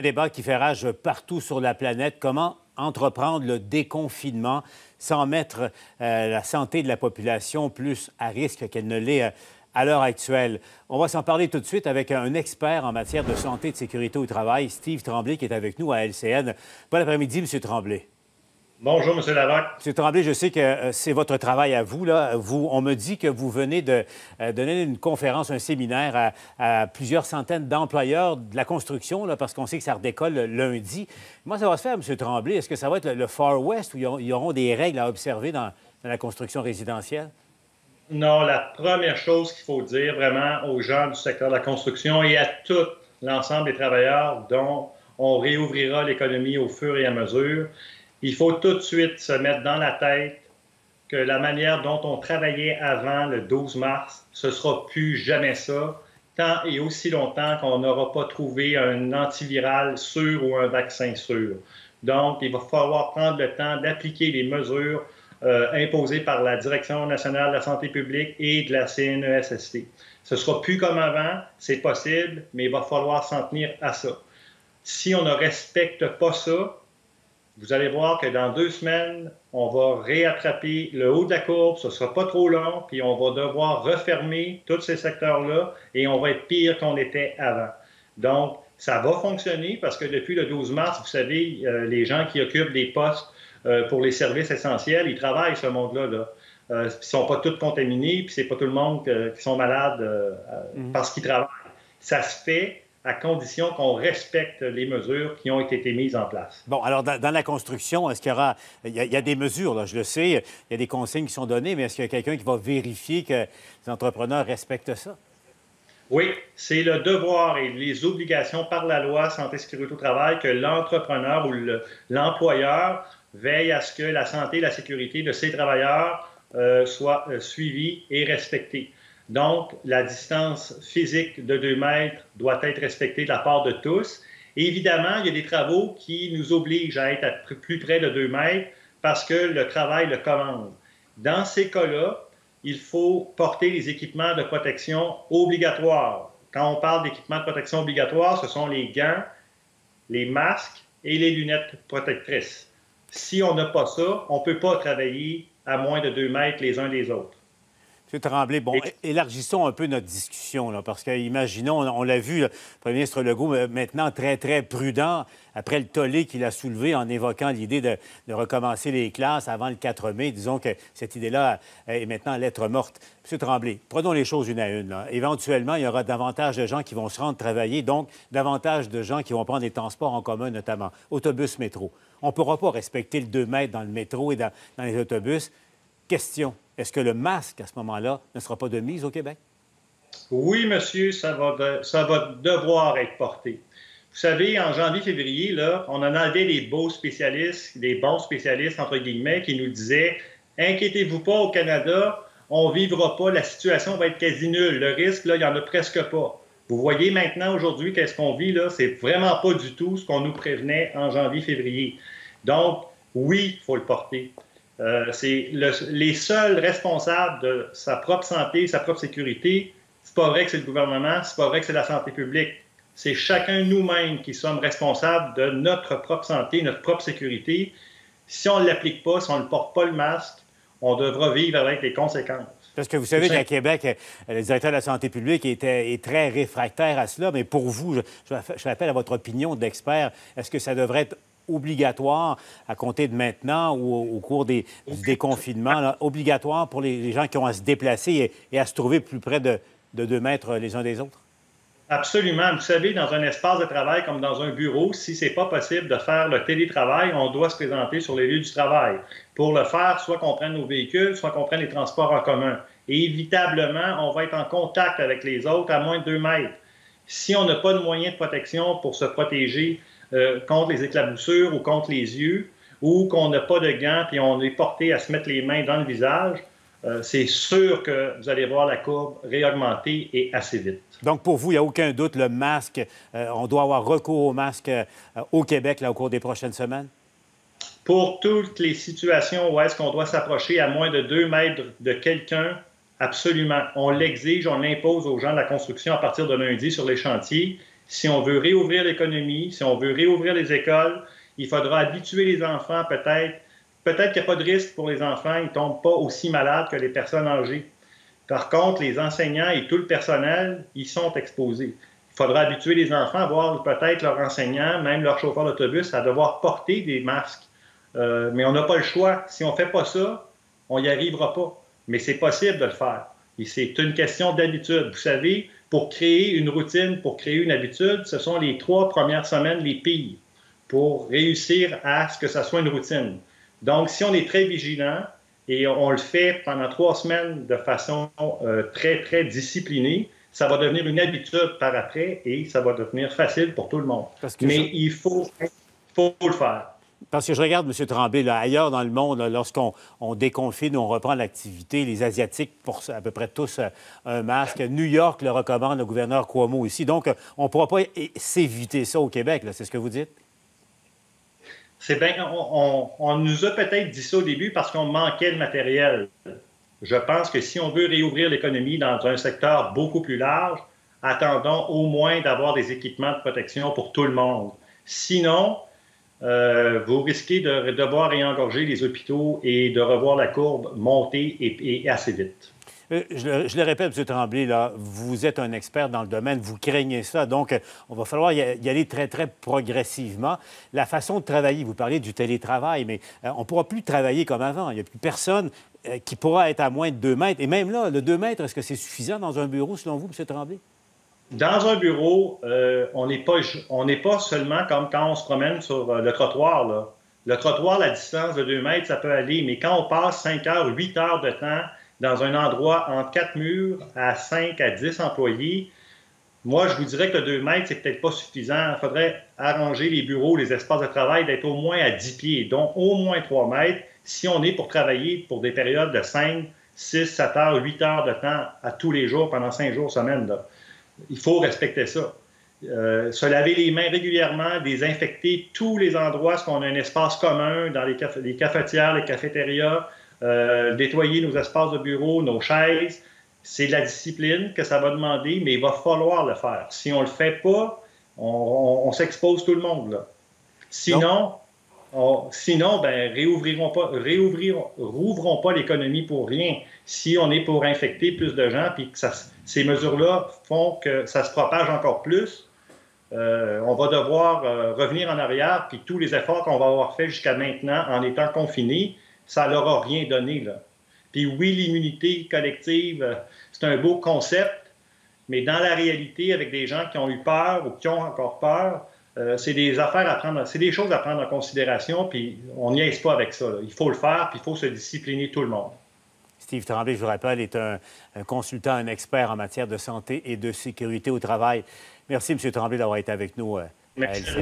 Un débat qui fait rage partout sur la planète. Comment entreprendre le déconfinement sans mettre euh, la santé de la population plus à risque qu'elle ne l'est euh, à l'heure actuelle? On va s'en parler tout de suite avec un expert en matière de santé et de sécurité au travail, Steve Tremblay, qui est avec nous à LCN. Bon après-midi, M. Tremblay. Bonjour, M. Larocque. M. Tremblay, je sais que euh, c'est votre travail à vous. Là. vous on me dit que vous venez de euh, donner une conférence, un séminaire à, plusieurs centaines d'employeurs de la construction, là, parce qu'on sait que ça redécolle lundi. Moi, ça va se faire, M. Tremblay? Est-ce que ça va être le, Far West où il y auront des règles à observer dans, dans la construction résidentielle? Non, la première chose qu'il faut dire vraiment aux gens du secteur de la construction et à tout l'ensemble des travailleurs dont on réouvrira l'économie au fur et à mesure, il faut tout de suite se mettre dans la tête que la manière dont on travaillait avant le 12 mars, ce sera plus jamais ça, tant et aussi longtemps qu'on n'aura pas trouvé un antiviral sûr ou un vaccin sûr. Donc, il va falloir prendre le temps d'appliquer les mesures euh, imposées par la Direction nationale de la santé publique et de la CNESST. Ce sera plus comme avant, c'est possible, mais il va falloir s'en tenir à ça. Si on ne respecte pas ça, vous allez voir que dans deux semaines, on va réattraper le haut de la courbe, ce ne sera pas trop long, puis on va devoir refermer tous ces secteurs-là et on va être pire qu'on était avant. Donc, ça va fonctionner parce que depuis le 12 mars, vous savez, euh, les gens qui occupent des postes euh, pour les services essentiels, ils travaillent ce monde-là. Là. Euh, ils ne sont pas tous contaminés, puis c'est pas tout le monde qui sont malades mm-hmm. parce qu'ils travaillent. Ça se fait, à condition qu'on respecte les mesures qui ont été mises en place. Bon, alors dans, la construction, est-ce qu'il y aura... Il y, a, des mesures, là, je le sais, il y a des consignes qui sont données, mais est-ce qu'il y a quelqu'un qui va vérifier que les entrepreneurs respectent ça? Oui, c'est le devoir et les obligations par la loi santé et sécurité au travail que l'entrepreneur ou l'employeur veille à ce que la santé et la sécurité de ses travailleurs euh, soient euh, suivies et respectées. Donc, la distance physique de 2 mètres doit être respectée de la part de tous. évidemment, il y a des travaux qui nous obligent à être plus près de 2 mètres parce que le travail le commande. Dans ces cas-là, il faut porter les équipements de protection obligatoires. Quand on parle d'équipements de protection obligatoires, ce sont les gants, les masques et les lunettes protectrices. Si on n'a pas ça, on ne peut pas travailler à moins de 2 mètres les uns des autres. M. Tremblay, bon, élargissons un peu notre discussion, là, parce qu'imaginons, on, l'a vu, le premier ministre Legault, euh, maintenant très, très prudent, après le tollé qu'il a soulevé en évoquant l'idée de, recommencer les classes avant le 4 mai. Disons que cette idée-là est maintenant lettre morte. M. Tremblay, prenons les choses une à une. Éventuellement, il y aura davantage de gens qui vont se rendre travailler, donc davantage de gens qui vont prendre des transports en commun, notamment autobus, métro. On ne pourra pas respecter le 2 mètres dans le métro et dans les autobus. Question, est-ce que le masque, à ce moment-là, ne sera pas de mise au Québec? Oui, monsieur, ça va, devoir être porté. Vous savez, en janvier-février, on en avait des beaux spécialistes, des bons spécialistes, entre guillemets, qui nous disaient Inquiétez-vous pas au Canada, on ne vivra pas, la situation va être quasi nulle. Le risque, là, il n'y en a presque pas. Vous voyez maintenant, aujourd'hui, qu'est-ce qu'on vit, là? C'est vraiment pas du tout ce qu'on nous prévenait en janvier-février. Donc, oui, il faut le porter. Euh, c'est les seuls responsables de sa propre santé, sa propre sécurité. C'est pas vrai que c'est le gouvernement, c'est pas vrai que c'est la santé publique. C'est chacun nous-mêmes qui sommes responsables de notre propre santé, notre propre sécurité. Si on ne l'applique pas, si on ne porte pas le masque, on devra vivre avec les conséquences. Parce que vous savez qu'à Québec, euh, le directeur de la santé publique était, est très réfractaire à cela, mais pour vous, je, je, appelle à votre opinion d'expert, est-ce que ça devrait être obligatoire à compter de maintenant ou au, cours des, du déconfinement, obligatoire pour les, gens qui ont à se déplacer et, à se trouver plus près de, de deux mètres les uns des autres? Absolument. Vous savez, dans un espace de travail comme dans un bureau, si ce n'est pas possible de faire le télétravail, on doit se présenter sur les lieux du travail. Pour le faire, soit qu'on prenne nos véhicules, soit qu'on prenne les transports en commun. Et évitablement, on va être en contact avec les autres à moins de deux mètres. Si on n'a pas de moyens de protection pour se protéger euh, contre les éclaboussures ou contre les yeux, ou qu'on n'a pas de gants et on est porté à se mettre les mains dans le visage, euh, c'est sûr que vous allez voir la courbe réaugmenter et assez vite. Donc, pour vous, il n'y a aucun doute, le masque, euh, on doit avoir recours au masque au Québec là, au cours des prochaines semaines? Pour toutes les situations où est-ce qu'on doit s'approcher à moins de deux mètres de quelqu'un, absolument. On l'exige, on l'impose aux gens de la construction à partir de lundi sur les chantiers. Si on veut réouvrir l'économie, si on veut réouvrir les écoles, il faudra habituer les enfants peut-être. Peut-être qu'il n'y a pas de risque pour les enfants, ils ne tombent pas aussi malades que les personnes âgées. Par contre, les enseignants et tout le personnel, ils sont exposés. Il faudra habituer les enfants, voire peut-être leurs enseignants, même leurs chauffeurs d'autobus, à devoir porter des masques. Euh, mais on n'a pas le choix. Si on ne fait pas ça, on n'y arrivera pas. Mais c'est possible de le faire. Et c'est une question d'habitude. Vous savez, pour créer une routine, pour créer une habitude, ce sont les trois premières semaines les pires pour réussir à ce que ça soit une routine. Donc, si on est très vigilant et on le fait pendant trois semaines de façon euh, très, très disciplinée, ça va devenir une habitude par après et ça va devenir facile pour tout le monde. Mais il faut, faut le faire. Parce que je regarde, M. Tremblay, ailleurs dans le monde, lorsqu'on on déconfine, on reprend l'activité, les Asiatiques portent à peu près tous euh, un masque. New York le recommande, le gouverneur Cuomo aussi. Donc, on ne pourra pas s'éviter ça au Québec, c'est ce que vous dites? C'est bien, on, on, nous a peut-être dit ça au début parce qu'on manquait de matériel. Je pense que si on veut réouvrir l'économie dans un secteur beaucoup plus large, attendons au moins d'avoir des équipements de protection pour tout le monde. Sinon, euh, vous risquez de devoir réengorger les hôpitaux et de revoir la courbe monter et, assez vite. Euh, je, le, répète, M. Tremblay, là, vous êtes un expert dans le domaine, vous craignez ça, donc on va falloir y aller très, très progressivement. La façon de travailler, vous parlez du télétravail, mais euh, on ne pourra plus travailler comme avant. Il n'y a plus personne qui pourra être à moins de 2 mètres. Et même là, le 2 mètres, est-ce que c'est suffisant dans un bureau, selon vous, M. Tremblay? Dans un bureau, euh, on n'est pas, pas seulement comme quand on se promène sur euh, le trottoir. Le trottoir, la distance de 2 mètres, ça peut aller, mais quand on passe 5 heures, 8 heures de temps dans un endroit entre quatre murs à 5 à 10 employés, moi, je vous dirais que 2 mètres, c'est peut-être pas suffisant. Il faudrait arranger les bureaux, les espaces de travail d'être au moins à 10 pieds, donc au moins 3 mètres, si on est pour travailler pour des périodes de 5, 6, 7 heures, 8 heures de temps à tous les jours pendant 5 jours semaine. Il faut respecter ça. Euh, se laver les mains régulièrement, désinfecter tous les endroits, parce qu'on a un espace commun dans les, cafetières, les cafétérias, euh, nettoyer nos espaces de bureau, nos chaises. C'est de la discipline que ça va demander, mais il va falloir le faire. Si on ne le fait pas, on, s'expose tout le monde. Sinon, sinon, ben, réouvriront pas, rouvriront pas l'économie pour rien. Si on est pour infecter plus de gens, puis que ces mesures-là font que ça se propage encore plus, euh, on va devoir euh, revenir en arrière, puis tous les efforts qu'on va avoir faits jusqu'à maintenant en étant confinés, ça leur a rien donné. Là. Puis oui, l'immunité collective, euh, c'est un beau concept, mais dans la réalité, avec des gens qui ont eu peur ou qui ont encore peur, euh, c'est des affaires à prendre, c'est des choses à prendre en considération, puis on n'y est pas avec ça. Il faut le faire, puis il faut se discipliner tout le monde. Steve Tremblay, je vous rappelle, est un, consultant, un expert en matière de santé et de sécurité au travail. Merci, M. Tremblay, d'avoir été avec nous. Euh, Merci.